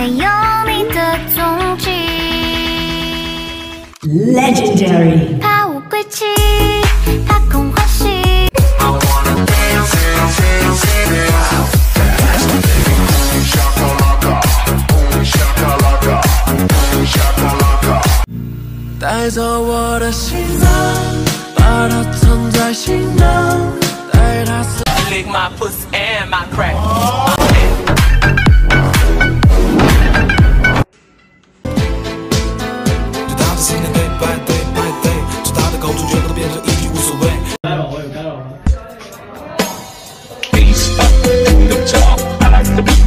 没有你的踪迹。Legendary 怕无归期怕空欢喜。带走我的心脏把它藏在行囊带它 my pose and my crack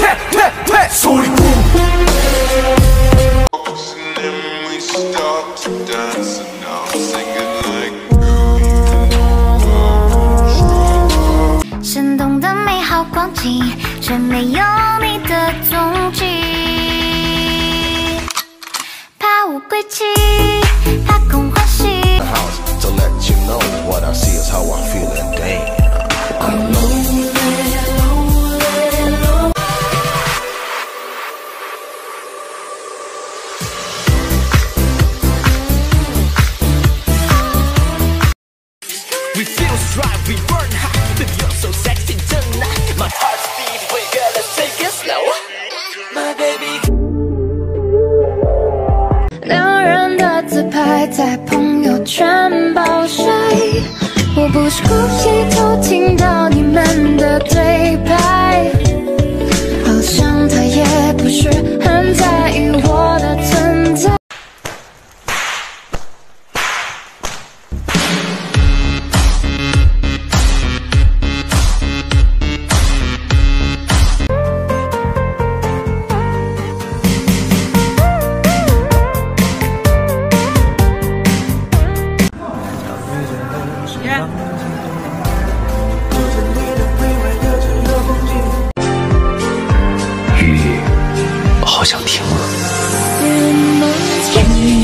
tap tap tap so we do popping 却没有你的踪迹，怕无归期，怕空欢喜。The house to let you know what i see is how i feeling damn i know 없이 染指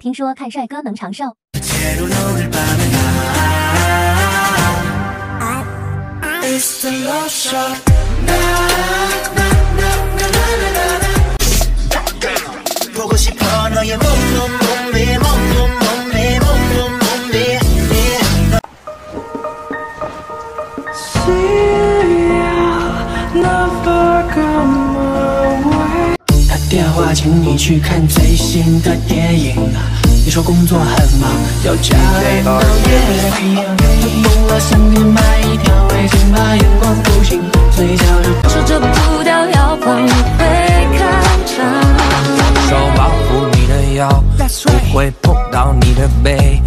听说看帅哥能长寿。새로운 오늘 밤에 It's the love shot 보고 싶어 너의 몸몸 몸매 몸몸 몸매 몸몸 몸매 打电话请你去看最新的电影。 你说工作很忙，要加班到夜。我疯了，想给你买一条围巾，怕眼光不行，嘴角就说着步调摇晃，你会看场。手保护你的腰，不会碰到你的背。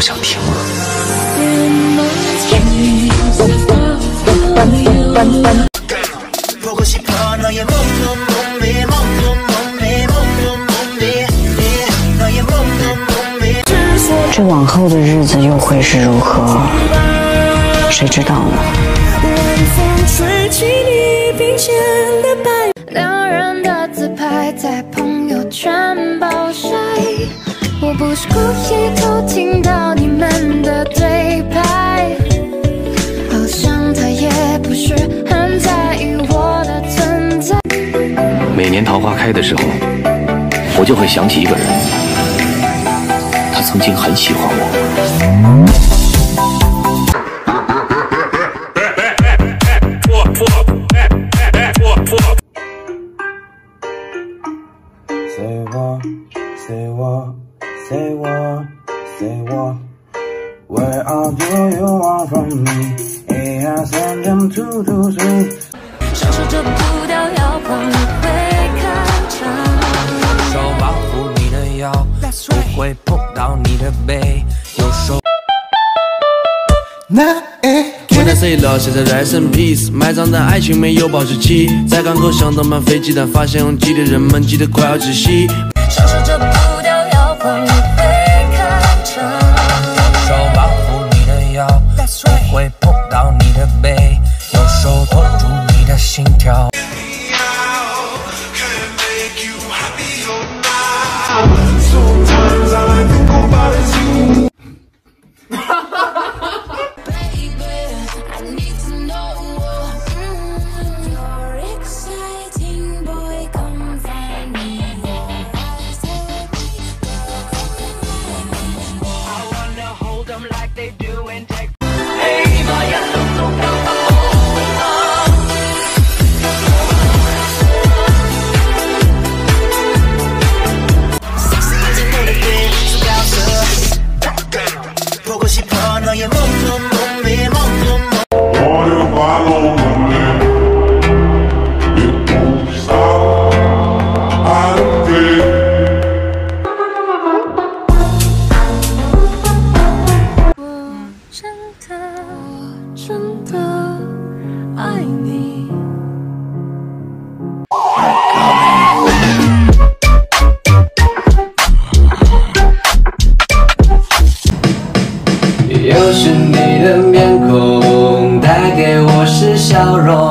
我想听了。这往后的日子又会是如何？谁知道呢？我不是故意偷听到你们的对白，好像他也不是很在意我的存在。每年桃花开的时候，我就会想起一个人，他曾经很喜欢我。不会碰到你的背。有手。When I say love，现在 rest in peace。埋葬的爱情没有保质期，在港口想到满飞机，但发现拥挤的人们挤得快要窒息。享受着步调摇晃，笑容